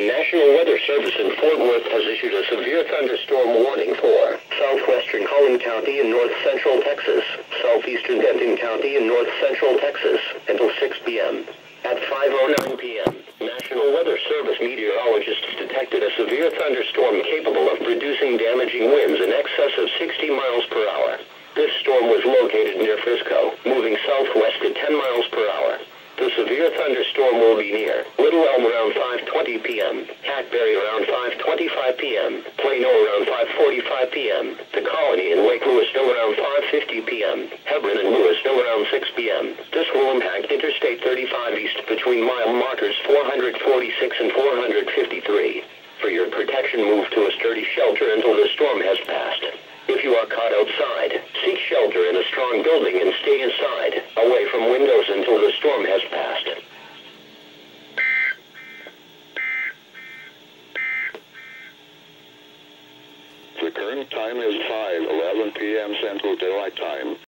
National Weather Service in Fort Worth has issued a severe thunderstorm warning for southwestern Collin County and north central Texas, southeastern Denton County and north central Texas until 6 p.m. At 5.09 p.m., National Weather Service meteorologists detected a severe thunderstorm capable of producing damaging winds in excess of 60 miles per hour. This storm was located near Frisco, moving southwest at 10 miles per hour. Severe thunderstorm will be near Little Elm around 5.20 p.m., Hackberry around 5.25 p.m., Plano around 5.45 p.m., The Colony and Lake Lewisville around 5.50 p.m., Hebron and Lewisville around 6 p.m. This will impact Interstate 35 east between mile markers 446 and 453. For your protection, move to a sturdy shelter until the storm has passed. If you are caught outside, seek shelter in a strong building and stay inside, away from windows until the storm has passed. The current time is 5:11 p.m. Central Daylight Time.